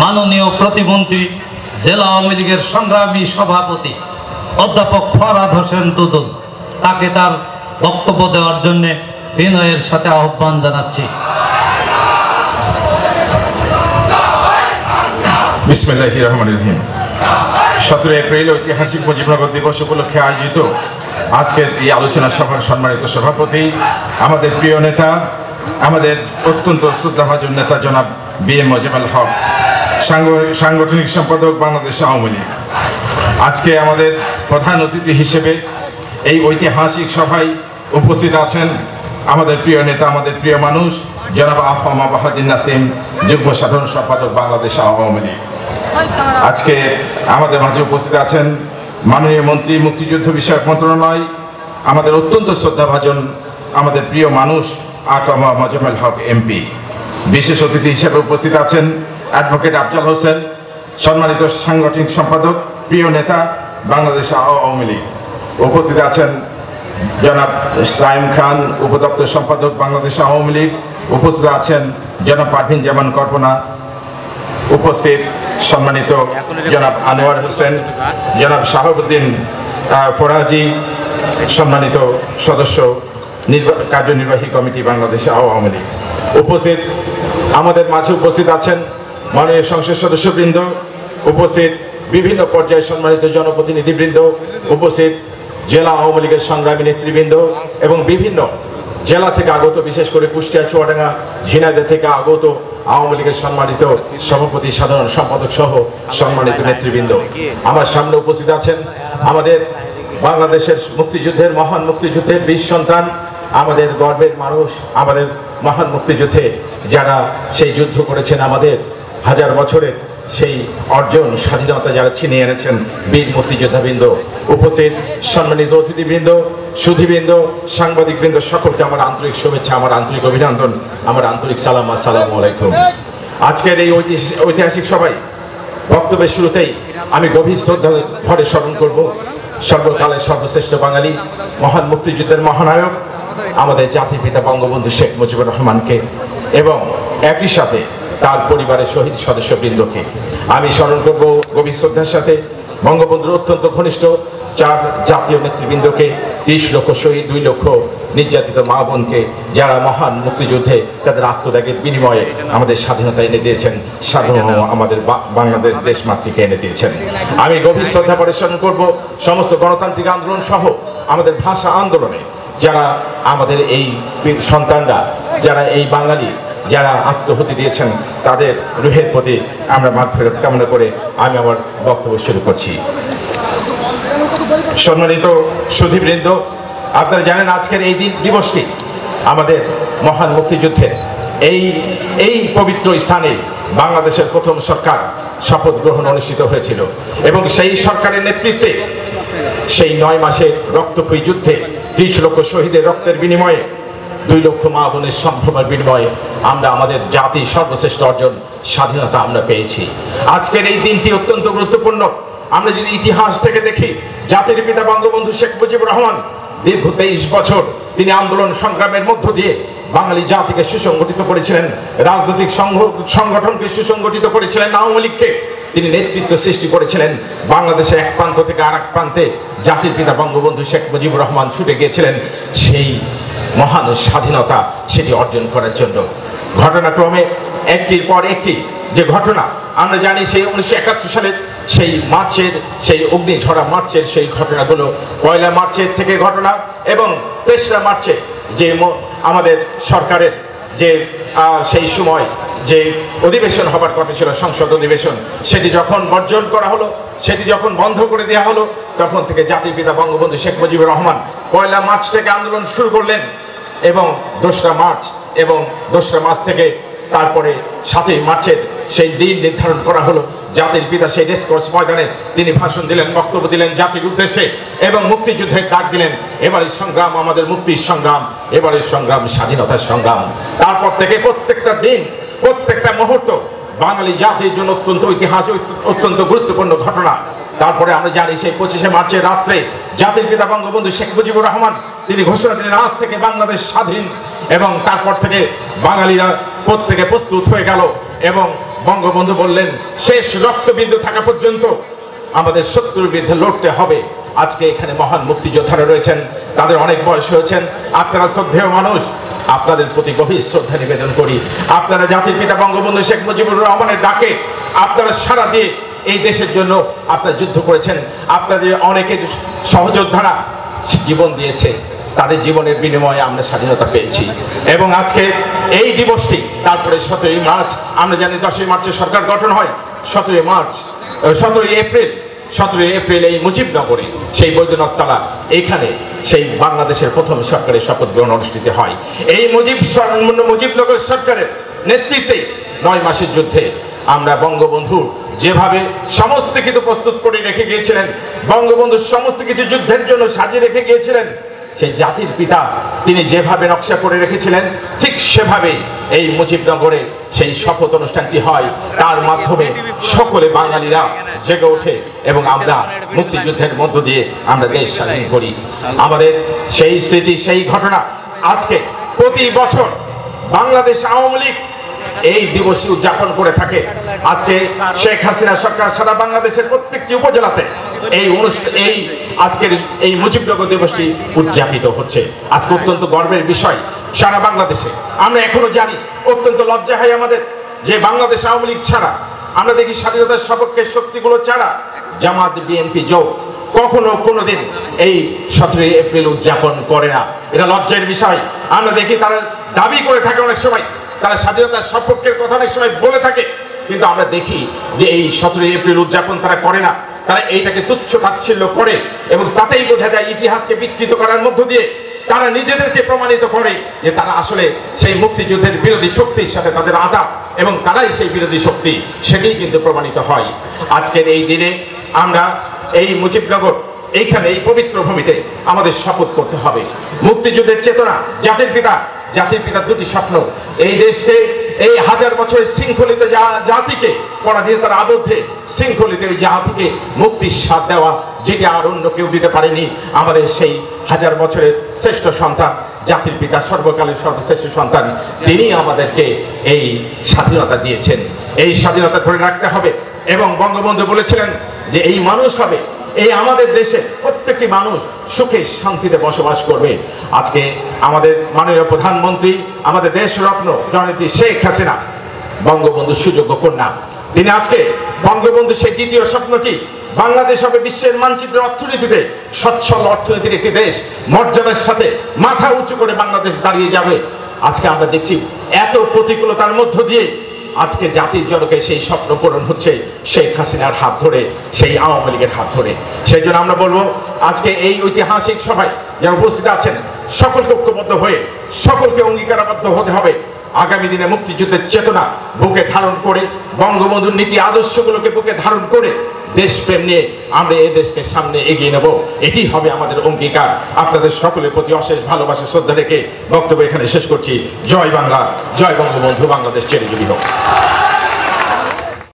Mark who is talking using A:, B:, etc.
A: মাননীয় প্রতিমন্ত্রী, জেলা আওয়ামী লীগের সংগ্রামী সভাপতি, অধ্যাপক ফরাদ হোসেন দুদুল, তাকে তার বক্তব্য দেওয়ার জন্য বিনয়ের সাথে আহ্বান জানাচ্ছি।
B: রহমান রহিম। সতেরো এপ্রিল ঐতিহাসিক মুজিবনগর দিবস উপলক্ষে আয়োজিত আজকের এই আলোচনা সভার সম্মানিত সভাপতি, আমাদের প্রিয় নেতা, আমাদের অত্যন্ত শ্রদ্ধাভাজন নেতা জনাব বি এম মজিবুল হক, সাংগ- সাংগঠনিক সম্পাদক বাংলাদেশ আওয়ামী লীগ। আজকে আমাদের প্রধান অতিথি হিসেবে এই ঐতিহাসিক সভায় উপস্থিত আছেন আমাদের প্রিয় নেতা, আমাদের প্রিয় মানুষ, জনাব আফামা বাহাদিন নাসিম, যুগ্ম সাধারণ সম্পাদক বাংলাদেশ আওয়ামী লীগ। আজকে আমাদের মাঝে উপস্থিত আছেন মাননীয় মন্ত্রী, মুক্তিযুদ্ধ বিষয়ক মন্ত্রণালয়, আমাদের অত্যন্ত শ্রদ্ধাভাজন, আমাদের প্রিয় মানুষ আকামা মজমেল হক এমপি। বিশেষ অতিথি হিসেবে উপস্থিত আছেন অ্যাডভোকেট আফজাল হোসেন, সম্মানিত সাংগঠনিক সম্পাদক, প্রিয় নেতা, বাংলাদেশ আওয়ামী লীগ। উপস্থিত আছেন জনাব সাইম খান, উপদপ্তর সম্পাদক, বাংলাদেশ আওয়ামী লীগ। উপস্থিত আছেন জনাব পারভিন জামান কল্পনা উপস্থিত সম্মানিত জনাব আনোয়ার হোসেন, জনাব শাহাবুদ্দিন ফরাজি, সম্মানিত সদস্য, নির্বা- কার্যনির্বাহী কমিটি বাংলাদেশ আওয়ামী লীগ। উপস্থিত আমাদের মাঝে উপস্থিত আছেন মাননীয় সংসদ সদস্যবৃন্দ, উপস্থিত বিভিন্ন পর্যায়ে সম্মানিত জনপ্রতিনিধিবৃন্দ, উপস্থিত জেলা আওয়ামী লীগের সংগ্রামী নেতৃবৃন্দ এবং বিভিন্ন জেলা থেকে আগত, বিশেষ করে কুষ্টিয়া, চুয়াডাঙ্গা, ঝিনাইদহ থেকে আগত আওয়ামী লীগের সম্মানিত সভাপতি, সাধারণ সম্পাদক সহ সম্মানিত নেতৃবৃন্দ। আমার সামনে উপস্থিত আছেন আমাদের বাংলাদেশের মুক্তিযুদ্ধের মহান মুক্তিযুদ্ধের বীর সন্তান আমাদের গর্বের মানুষ, আমাদের মহান মুক্তিযুদ্ধে যারা সেই যুদ্ধ করেছেন, আমাদের হাজার বছরের সেই অর্জন, স্বাধীনতা যারা ছিনিয়ে এনেছেন, বীর মুক্তিযোদ্ধাবৃন্দ উপস্থিত, সম্মানিত অতিথিবৃন্দ, সুধীবৃন্দ, সাংবাদিকবৃন্দ, সকলকে আমার আন্তরিক শুভেচ্ছা, আমার আন্তরিক অভিনন্দন, আমার আন্তরিক সালাম, আসসালামু আলাইকুম। আজকের এই ঐতিহাসিক- সভায় বক্তব্যের শুরুতেই আমি গভীর শ্রদ্ধা ভরে স্মরণ করব। সর্বকালের সর্বশ্রেষ্ঠ বাঙালি, মহান মুক্তিযুদ্ধের মহানায়ক আমাদের জাতির পিতা বঙ্গবন্ধু শেখ মুজিবুর রহমানকে এবং একই সাথে তার পরিবারের শহীদ সদস্যবৃন্দকে। আমি স্মরণ করব গভীর শ্রদ্ধার সাথে বঙ্গবন্ধুর অত্যন্ত ঘনিষ্ঠ চার জাতীয় নেতৃবৃন্দকে, ত্রিশ লক্ষ শহীদ, দুই লক্ষ নির্যাতিত মা বোনকে, যারা মহান মুক্তিযুদ্ধে তাদের আত্মত্যাগের বিনিময়ে আমাদের স্বাধীনতা এনে দিয়েছেন, স্বাধীন আমাদের বাংলাদেশ দেশ মাতৃকে এনে দিয়েছেন। আমি গভীর শ্রদ্ধা পরিশ্রম করব, সমস্ত গণতান্ত্রিক আন্দোলন সহ আমাদের ভাষা আন্দোলনে যারা আমাদের এই সন্তানরা, যারা এই বাঙালি, যারা আত্মহতি দিয়েছেন, তাদের রুহের প্রতি আমরা মাঠ ফেরত কামনা করে আমি আমার বক্তব্য শুরু করছি। সম্মানিত সুধীবৃন্দ, আপনারা জানেন আজকের এই দিন দিবসটি আমাদের মহান মুক্তিযুদ্ধের। এই এই পবিত্র স্থানে বাংলাদেশের প্রথম সরকার শপথ গ্রহণ অনুষ্ঠিত হয়েছিল এবং সেই সরকারের নেতৃত্বে সেই নয় মাসে রক্তক্ষয়ী যুদ্ধে ত্রিশ লক্ষ শহীদের রক্তের বিনিময়ে, দুই লক্ষ মা বোনের সম্ভ্রমের বিনিময়ে আমরা আমাদের জাতির সর্বশ্রেষ্ঠ অর্জন স্বাধীনতা আমরা পেয়েছি। আজকের এই দিনটি অত্যন্ত গুরুত্বপূর্ণ। আমরা যদি ইতিহাস থেকে দেখি, জাতির পিতা বঙ্গবন্ধু শেখ মুজিবুর রহমান দীর্ঘ তেইশ বছর তিনি আন্দোলন সংগ্রামের মধ্য দিয়ে বাঙালি জাতিকে সুসংগঠিত করেছিলেন, রাজনৈতিক সংগঠনকে সুসংগঠিত করেছিলেন, আওয়ামী লীগকে। তিনি নেতৃত্ব সৃষ্টি করেছিলেন। বাংলাদেশে এক প্রান্ত থেকে আর এক প্রান্তে জাতির পিতা বঙ্গবন্ধু শেখ মুজিবুর রহমান ছুটে গিয়েছিলেন। সেই মহান স্বাধীনতা সেটি অর্জন করার জন্য। ঘটনাক্রমে একটির পর একটি যে ঘটনা, আমরা জানি সেই উনিশশো একাত্তর সালের সেই মার্চের, সেই অগ্নিঝরা মার্চের সেই ঘটনাগুলো, পয়লা মার্চের থেকে ঘটনা এবং তেসরা মার্চে যে আমাদের সরকারের যে সেই সময় যে অধিবেশন হবার কথা ছিল, সংসদ অধিবেশন, সেটি যখন বর্জন করা হলো, সেটি যখন বন্ধ করে দেওয়া হলো, তখন থেকে জাতির পিতা বঙ্গবন্ধু শেখ মুজিবুর রহমান পয়লা মার্চ থেকে আন্দোলন শুরু করলেন এবং দোসরা মার্চ এবং দোসরা মার্চ থেকে তারপরে সাতই মার্চের সেই দিন নির্ধারণ করা হলো। জাতির পিতা সেই রেসকোর্স ময়দানে তিনি ভাষণ দিলেন, বক্তব্য দিলেন, জাতির উদ্দেশ্যে এবং মুক্তিযুদ্ধের ডাক দিলেন এবারের সংগ্রাম আমাদের মুক্তির সংগ্রাম এবারের সংগ্রাম স্বাধীনতার সংগ্রাম। তারপর থেকে প্রত্যেকটা দিন, প্রত্যেকটা মুহূর্ত বাঙালি জাতির জন্য অত্যন্ত ঐতিহাসিক, অত্যন্ত গুরুত্বপূর্ণ ঘটনা। তারপরে আমরা জানি সেই পঁচিশে মার্চের রাত্রে জাতির পিতা বঙ্গবন্ধু শেখ মুজিবুর রহমান, তিনি ঘোষণা দিলেন, আজ থেকে বাংলাদেশ স্বাধীন। এবং তারপর থেকে বাঙালিরা প্রত্যেকে প্রস্তুত হয়ে গেল এবং বঙ্গবন্ধু বললেন, শেষ রক্তবিন্দু থাকা পর্যন্ত আমাদের শত্রুর বিরুদ্ধে লড়তে হবে। আজকে এখানে মহান মুক্তিযোদ্ধারা রয়েছেন, তাদের অনেক বয়স হয়েছেন। আপনারা শ্রদ্ধেয় মানুষ, আপনাদের প্রতি গভীর শ্রদ্ধা নিবেদন করি। আপনারা জাতির পিতা বঙ্গবন্ধু শেখ মুজিবুর রহমানের ডাকে, আপনারা সারা দিয়ে এই দেশের জন্য আপনারা যুদ্ধ করেছেন। আপনাদের অনেকের সহযোদ্ধারা জীবন দিয়েছে। তাদের জীবনের বিনিময়ে আমরা স্বাধীনতা পেয়েছি। এবং আজকে এই দিবসটি, তারপরে সতেরোই মার্চ, আমরা জানি দশই মার্চে সরকার গঠন হয়, সতেরোই মার্চ সতেরোই এপ্রিল সতেরোই এপ্রিল এই মুজিবনগরে, সেই বৈদ্যনাথ তলা এখানে সেই বাংলাদেশের প্রথম সরকারের শপথ গ্রহণ অনুষ্ঠিত হয়। এই মুজিব মুজিবনগর সরকারের নেতৃত্বে নয় মাসের যুদ্ধে আমরা বঙ্গবন্ধুর যেভাবে সমস্ত কিছু প্রস্তুত করে রেখে গিয়েছিলেন, বঙ্গবন্ধু সমস্ত কিছু যুদ্ধের জন্য সাজিয়ে রেখে গিয়েছিলেন সেই জাতির পিতা তিনি যেভাবে নকশা করে রেখেছিলেন, ঠিক সেভাবে এই মুজিবনগরে সেই শপথ অনুষ্ঠানটি হয়। তার মাধ্যমে সকলে বাঙালিরা জেগে ওঠে এবং আমরা মুক্তিযুদ্ধের মধ্য দিয়ে আমরা দেশ স্বাধীন করি। আমাদের সেই স্মৃতি, সেই ঘটনা আজকে প্রতি বছর বাংলাদেশ আওয়ামী লীগ এই দিবসটি উদযাপন করে থাকে। আজকে শেখ হাসিনা সরকার সারা বাংলাদেশের প্রত্যেকটি উপজেলাতে এই অনুষ্ঠান এই আজকের এই মুজিবনগর দিবসটি উদযাপিত হচ্ছে। আজকে অত্যন্ত গর্বের বিষয় সারা বাংলাদেশে। আমরা এখনও জানি, অত্যন্ত লজ্জা হয় আমাদের যে বাংলাদেশ আওয়ামী লীগ ছাড়া, আমরা দেখি স্বাধীনতার সপক্ষের শক্তিগুলো ছাড়া জামাত বিএনপি যোগ কখনো কোনোদিন এই সতেরোই এপ্রিল উদযাপন করে না। এটা লজ্জার বিষয়। আমরা দেখি তারা দাবি করে থাকে অনেক সময় তারা স্বাধীনতার সপক্ষের কথা অনেক সময় বলে থাকে। কিন্তু আমরা দেখি যে এই সতেরোই এপ্রিল উদযাপন তারা করে না। তারা এইটাকে তুচ্ছ তাচ্ছিল্য করে এবং তাতেই বোঝা যায় ইতিহাসকে বিকৃত করার মধ্য দিয়ে তারা নিজেদেরকে প্রমাণিত করে যে তারা আসলে সেই মুক্তিযুদ্ধের বিরোধী শক্তির সাথে তাদের আদা এবং তারাই সেই বিরোধী শক্তি, সেটাই কিন্তু প্রমাণিত হয়। আজকের এই দিনে আমরা এই মুজিবনগর, এইখানে এই পবিত্র ভূমিতে আমাদের শপথ করতে হবে। মুক্তিযুদ্ধের চেতনা, জাতির পিতা জাতির পিতার দুটি স্বপ্ন। এই দেশকে, এই হাজার বছরের শৃঙ্খলিত জাতিকে পরাধীনতার আবদ্ধে শৃঙ্খলিত এই জাতিকে মুক্তির স্বাদ দেওয়া, যেটা আর অন্য কেউ দিতে পারেনি। আমাদের সেই হাজার বছরের শ্রেষ্ঠ সন্তান, জাতির পিতা, সর্বকালের সর্বশ্রেষ্ঠ সন্তান, তিনি আমাদেরকে এই স্বাধীনতা দিয়েছেন। এই স্বাধীনতা ধরে রাখতে হবে এবং বঙ্গবন্ধু বলেছিলেন যে এই মানুষ হবে এই আমাদের দেশে প্রত্যেকটি মানুষ সুখে শান্তিতে বসবাস করবে। আজকে আমাদের মাননীয় প্রধানমন্ত্রী, আমাদের দেশ রত্ন জননেত্রী শেখ হাসিনা, বঙ্গবন্ধুর সুযোগ্য কন্যা। তিনি আজকে বঙ্গবন্ধু সেই দ্বিতীয় স্বপ্নটি বাংলাদেশ হবে বিশ্বের মানচিত্র অর্থনীতিতে সচ্ছল অর্থনীতির একটি দেশ। মর্যাদার সাথে মাথা উঁচু করে বাংলাদেশ দাঁড়িয়ে যাবে। আজকে আমরা দেখছি এত প্রতিকূলতার মধ্য দিয়ে আজকে জাতির জনকে সেই স্বপ্ন পূরণ হচ্ছে শেখ হাসিনার হাত ধরে, সেই আওয়ামী লীগের হাত ধরে। সেই জন্য আমরা বলব, আজকে এই ঐতিহাসিক সভায় যারা উপস্থিত আছেন, সকলকে ঐক্যবদ্ধ হয়ে, সকলকে অঙ্গীকারাবদ্ধ হতে হবে। আগামী দিনে মুক্তিযুদ্ধের চেতনা বুকে ধারণ করে বঙ্গবন্ধুর নীতি আদর্শগুলোকে বুকে ধারণ করে দেশপ্রেম নিয়ে আমরা এ দেশকে সামনে এগিয়ে নেব। এটি হবে আমাদের অঙ্গীকার। আপনাদের সকলের প্রতি অশেষ ভালোবাসা, শ্রদ্ধা রেখে বক্তব্য এখানে শেষ করছি। জয় বাংলা, জয় বঙ্গবন্ধু, বাংলাদেশ চেরিজুবি হোক।